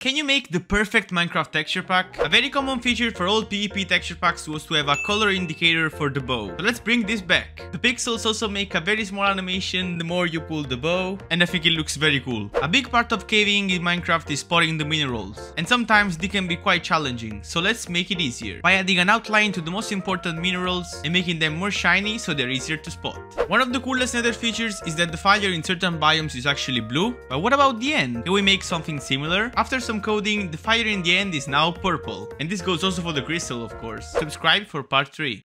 Can you make the perfect Minecraft texture pack? A very common feature for all PvP texture packs was to have a color indicator for the bow. So let's bring this back. The pixels also make a very small animation the more you pull the bow, and I think it looks very cool. A big part of caving in Minecraft is spotting the minerals, and sometimes they can be quite challenging, so let's make it easier. By adding an outline to the most important minerals and making them more shiny so they're easier to spot. One of the coolest nether features is that the fire in certain biomes is actually blue, but what about the end? Can we make something similar? After some coding, the fire in the end is now purple. And this goes also for the crystal, of course. Subscribe for part 3.